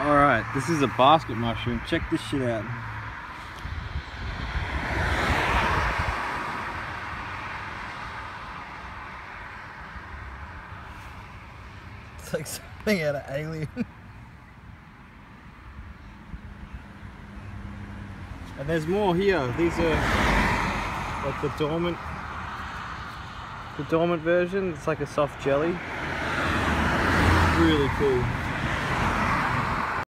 Alright, this is a basket mushroom. Check this shit out. It's like something out of Alien. And there's more here. These are like the dormant the dormant version. It's like a soft jelly. Really cool.